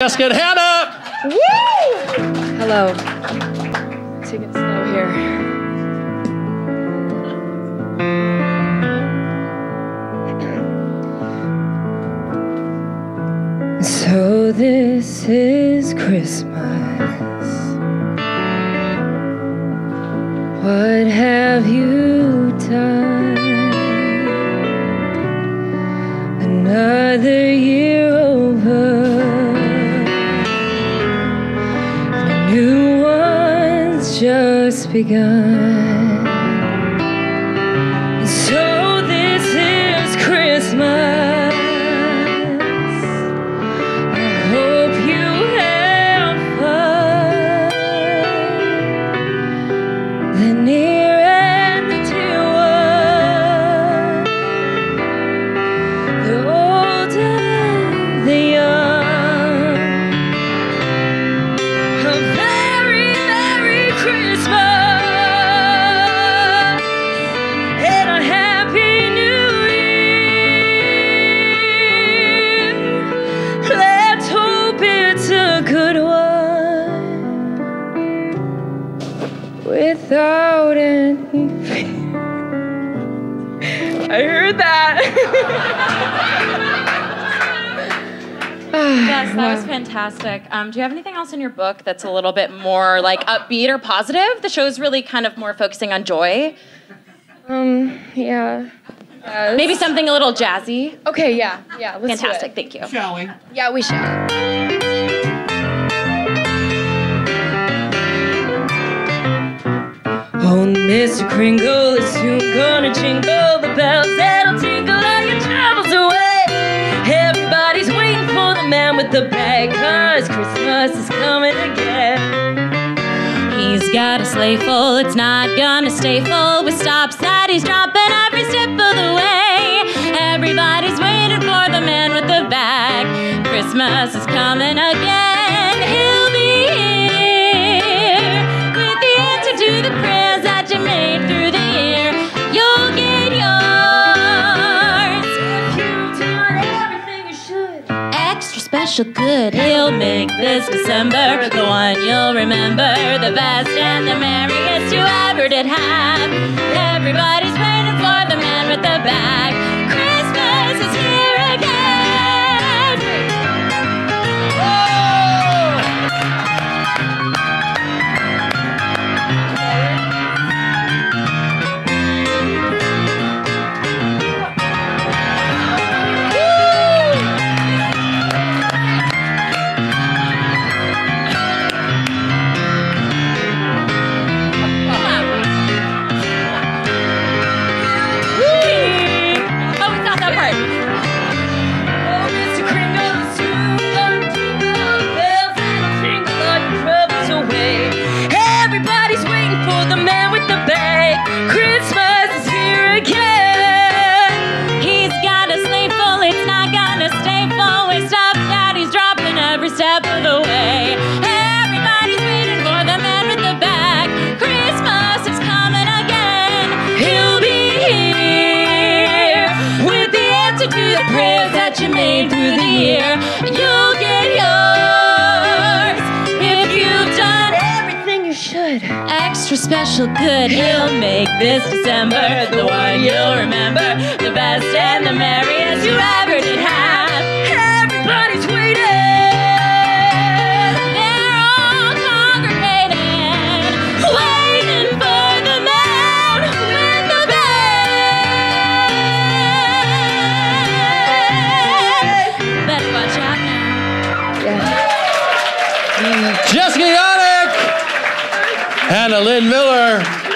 Jessica and Hannah. Hello. Take it slow here. So this is Christmas. What have you done? Another year just begun. Without any fear. I heard that. Yes, that was fantastic. Um, do you have anything else in your book that's a little bit more like upbeat or positive? The show's really kind of more focusing on joy. Um, yeah. Uh, Maybe something a little jazzy. Okay, yeah, yeah. Let's do Fantastic, it. thank you. Shall we? Yeah, we should. Mr. Kringle is soon gonna jingle the bells that'll tinkle all your troubles away. Everybody's waiting for the man with the bag, cause Christmas is coming again. He's got a sleigh full, it's not gonna stay full with stops that he's dropping every step of the way. Everybody's waiting for the man with the bag. Christmas is coming again. Special good. He'll make this December the one you'll remember, the best and the merriest you ever did have. Everybody's waiting you made through the year. You'll get yours if you've done Everything you should. extra special good. He'll make this December the one you'll remember, the best and the merriest you ever did Jessica Jaunich. Hannah Lynne Miller.